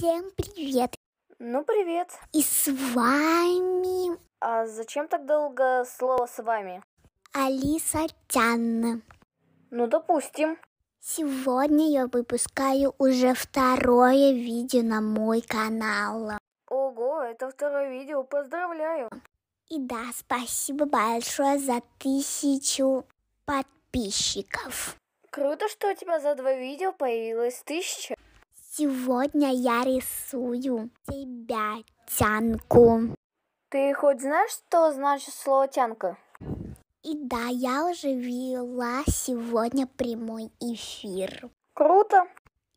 Всем привет! Ну, привет. И с вами А зачем так долго слово с вами? Алиса Тянна. Ну, допустим. Сегодня я выпускаю уже второе видео на мой канал. Ого, это второе видео, поздравляю. И да, спасибо большое за тысячу подписчиков. Круто, что у тебя за два видео появилось тысяча. Сегодня я рисую тебя, Тянку. Ты хоть знаешь, что значит слово тянка? И да, я уже вела сегодня прямой эфир. Круто.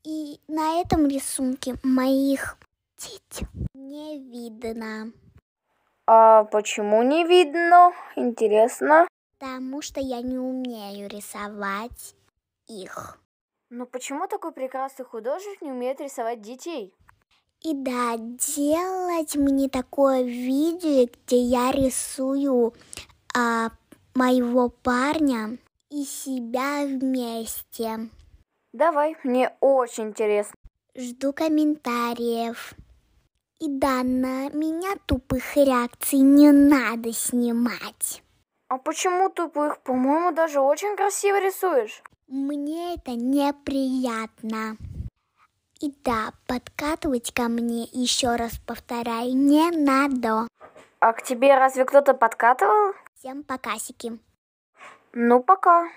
И на этом рисунке моих теть не видно, А почему не видно? Интересно. потому что я не умею рисовать их. Но почему такой прекрасный художник не умеет рисовать детей? И да, делать мне такое видео, где я рисую а, моего парня и себя вместе. Давай, мне очень интересно. Жду комментариев. И да, на меня тупых реакций не надо снимать. А почему тупых? По-моему, даже очень красиво рисуешь. Мне это неприятно. И да, подкатывать ко мне, еще раз повторяю, не надо. А к тебе разве кто-то подкатывал? Всем покасики. Ну, пока.